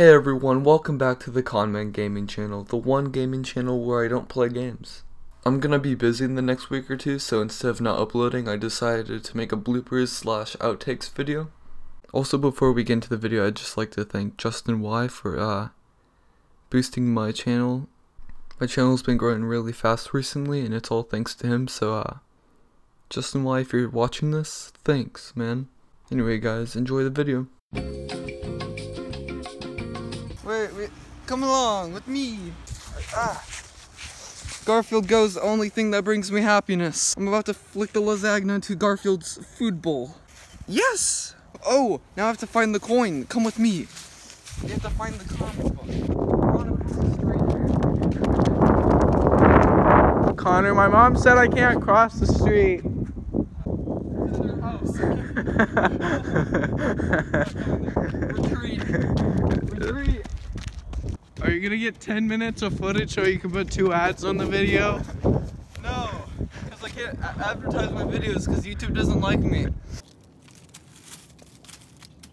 Hey everyone, welcome back to the Conman Gaming channel, the one gaming channel where I don't play games. I'm gonna be busy in the next week or two, so instead of not uploading, I decided to make a bloopers slash outtakes video. Also, before we get into the video, I'd just like to thank Justin Y for uh, boosting my channel. My channel's been growing really fast recently, and it's all thanks to him, so uh, Justin Y, if you're watching this, thanks, man. Anyway, guys, enjoy the video. Come along with me. Ah. Garfield goes the only thing that brings me happiness. I'm about to flick the lasagna into Garfield's food bowl. Yes! Oh, now I have to find the coin. Come with me. You have to find the comic book. Run across the street. Connor, my mom said I can't cross the street. Are gonna get 10 minutes of footage so you can put two ads on the video? No, because I can't advertise my videos because YouTube doesn't like me.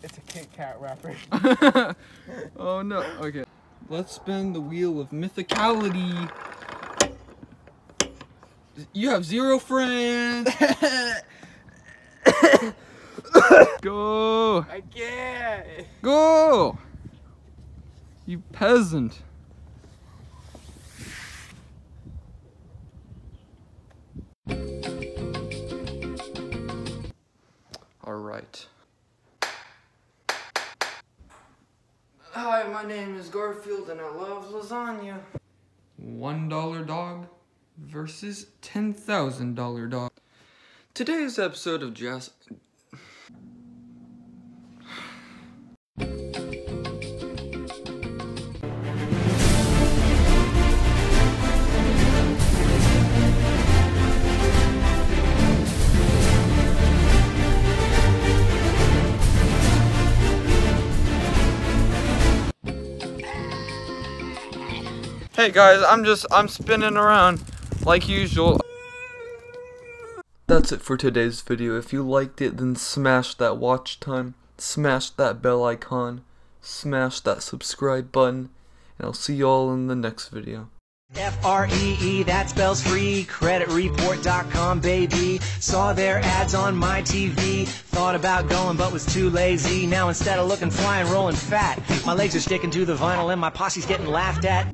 It's a Kit Kat wrapper. oh no. Okay. Let's spin the wheel of mythicality. You have zero friends. Go. I can't. Go. You peasant. All right. Hi, my name is Garfield and I love lasagna. One dollar dog versus ten thousand dollar dog. Today's episode of Jazz. Hey guys, I'm just I'm spinning around like usual. That's it for today's video. If you liked it, then smash that watch time, smash that bell icon, smash that subscribe button, and I'll see y'all in the next video. F R E E, that spells free. CreditReport.com, baby. Saw their ads on my TV. Thought about going, but was too lazy. Now instead of looking fly and rolling fat, my legs are sticking to the vinyl and my posse's getting laughed at.